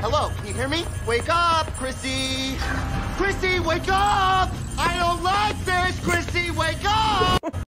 Hello, can you hear me? Wake up, Chrissy! Chrissy, wake up!